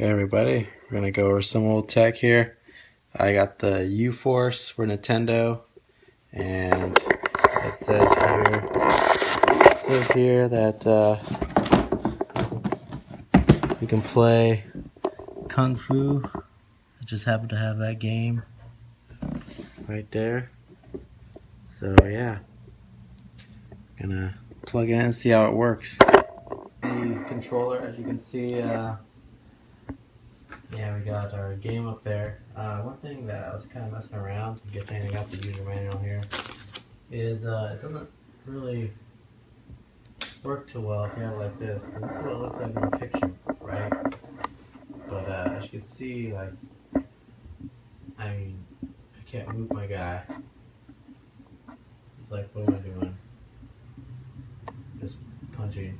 Hey everybody, we're gonna go over some old tech here. I got the U-Force for Nintendo, and it says here, it says here that uh, you can play Kung Fu. I just happen to have that game right there. So yeah, gonna plug it in and see how it works. The controller, as you can see. Uh, yeah, we got our game up there. Uh, one thing that I was kind of messing around, good thing I got the user manual here, is uh, it doesn't really work too well if you have it like this. This is what it looks like in the picture, right? But uh, as you can see, like, I mean, I can't move my guy. It's like, what am I doing? Just punching.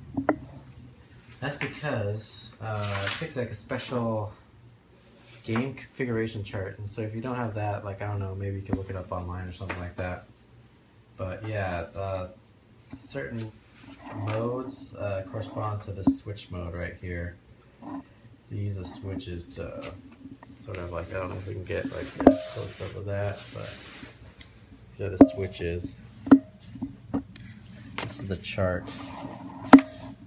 That's because uh, it takes like a special game configuration chart. And so if you don't have that, like, I don't know, maybe you can look it up online or something like that. But yeah, uh, certain modes uh, correspond to the switch mode right here. So use the switches to sort of like, I don't know if we can get like a close up of that, but these are the switches. This is the chart.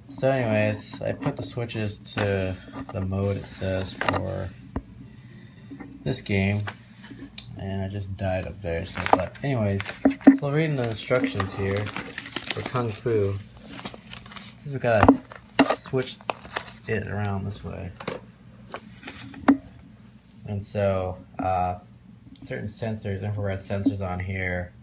So anyways, I put the switches to the mode it says for this game, and I just died up there. So, but anyways, so reading the instructions here for Kung Fu, says we gotta switch it around this way, and so uh, certain sensors, infrared sensors on here,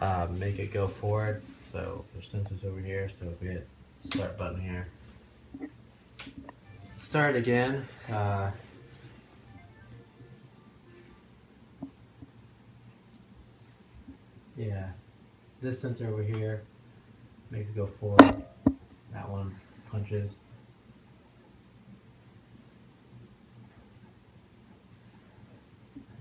uh, make it go forward. So there's sensors over here. So if we hit start button here, start again. Uh, Yeah, this sensor over here makes it go forward. That one punches.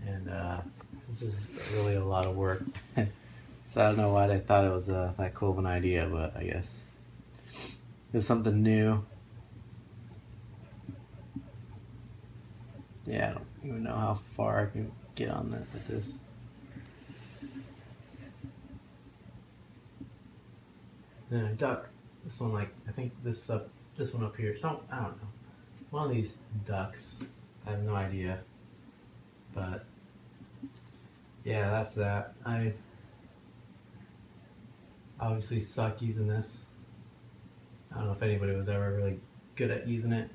And uh, this is really a lot of work. so I don't know why they thought it was uh, that cool of an idea, but I guess it's something new. Yeah, I don't even know how far I can get on that with this. Then a duck. This one, like I think this up, this one up here. Some I don't know. One of these ducks. I have no idea. But yeah, that's that. I obviously suck using this. I don't know if anybody was ever really good at using it.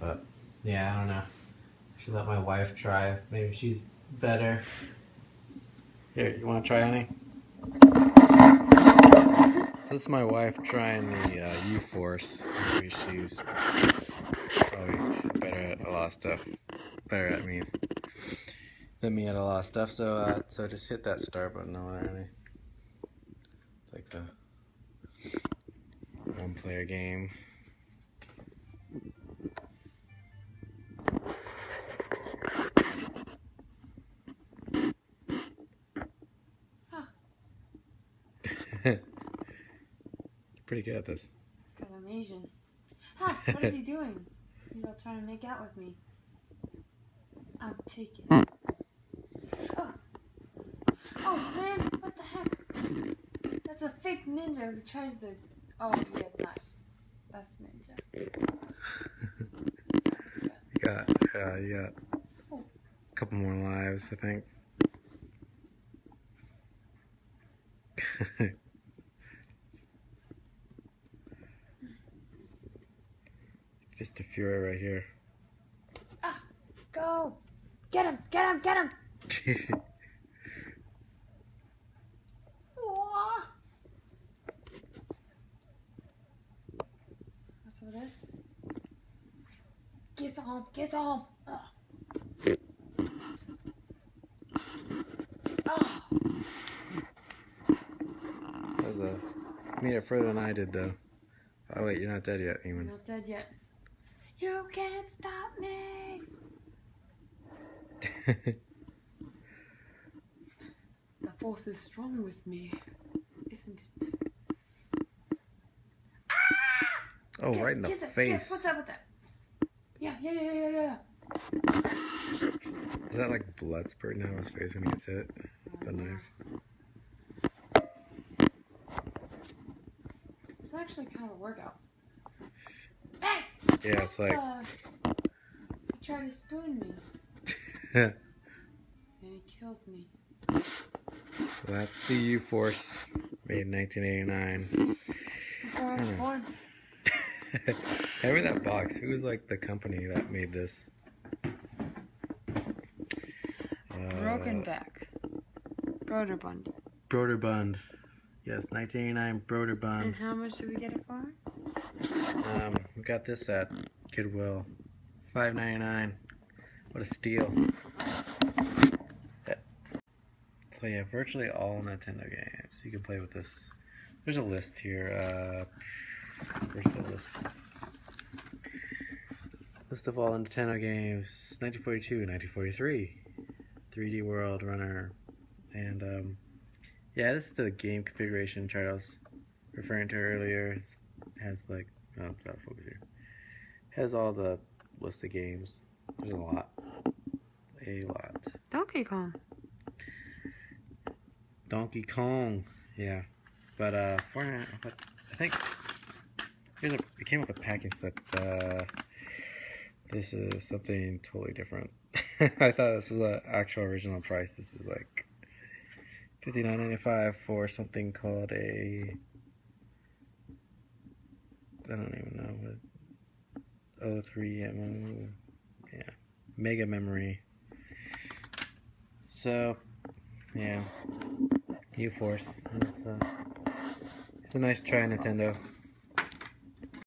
But yeah, I don't know. I should let my wife try. Maybe she's better. Here, you want to try, honey? This is my wife trying the uh, U-Force. Maybe she's probably better at a lot of stuff. Better at me than me at a lot of stuff. So, uh, so just hit that start button there. It's like the one-player game. Pretty good at this. Because I'm Asian. Ha! What is he doing? He's all trying to make out with me. I'll take it. Oh! Oh, man! What the heck? That's a fake ninja who tries to... Oh, he has knives. That's ninja. you got, uh, you got a couple more lives, I think. Just a Fury right here. Ah, go! Get him! Get him! Get him! What's all this? Get some! Get some! Oh. Oh. That was a made it further than I did though. Oh wait, you're not dead yet, Eamon. Not dead yet. You can't stop me. the force is strong with me, isn't it? Ah! Oh, get, right in the get face. Get, what's up with that? Yeah, yeah, yeah, yeah, yeah. Is that like blood spurting out of his face when he gets hit? The mm-hmm. knife. It's actually kind of a workout. Yeah, it's like Uh, he tried to spoon me. and he killed me. that's the U Force made in 1989. Before I was Hmm. Hand me that box. Who was like the company that made this? Uh, Broken back. Broderbund. Broderbund. Yes, 1989 Broderbund. And how much did we get it for? Um, we got this at Goodwill. Five ninety nine. What a steal. Yeah. So yeah, virtually all Nintendo games. You can play with this. There's a list here. Uh, where's the list? List of all Nintendo games. 1942, 1943. 3D World Runner. And um, yeah, this is the game configuration chart I was referring to earlier. It has like Oh, it's out of focus here. Has all the list of games. There's a lot. A lot. Donkey Kong. Donkey Kong. Yeah. But uh Fortnite but I think here's a it came with a packing slip. Uh this is something totally different. I thought this was the actual original price. This is like fifty nine ninety five for something called a I don't even know what. O3 MO. Yeah. Mega memory. So, yeah. U Force. It's, uh, it's a nice try, Nintendo.